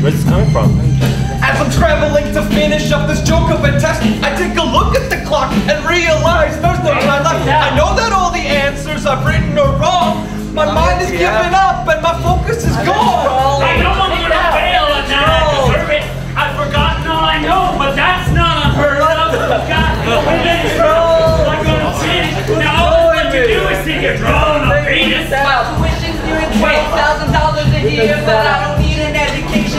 Where's this coming from? As I'm traveling to finish up this joke of a test, I take a look at the clock and realize there's no time left. I know that all the answers I've written are wrong. My oh, mind is giving up and my focus is gone. I know I'm gonna fail and that I deserve it. I've forgotten all I know, but that's not unheard of. God, when they throw, I'm gonna finish. Now all I have to do is take a drone on Venus. My tuition's near twelve thousand dollars a year, but I don't need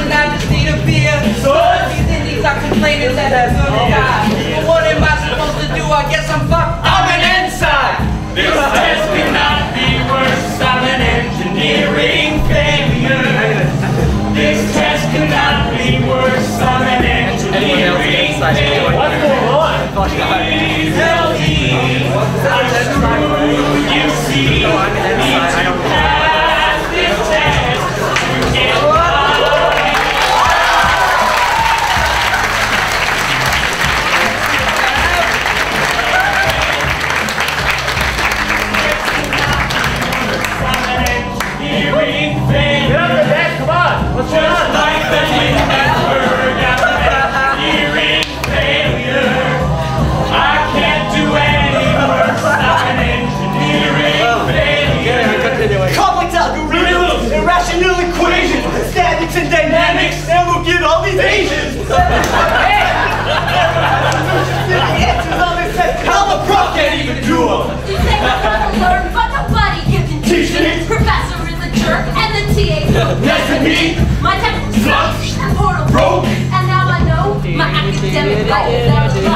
an education. I just need a beer. So these indies are complaining that I'm gonna die. But what am I supposed to do? I guess I'm fucked. I'm an ensign. This test cannot be worse. I'm an engineering failure. This test cannot be worse. I'm an engineering failure. What's going on? Please help me. I'm screwed, you see. Can't even do them. You say we're gonna learn, but nobody you can teach it. Professor is a jerk, and the TA Nice to meet. My textbook sucks, and portal Broke. and now I know my academic life is out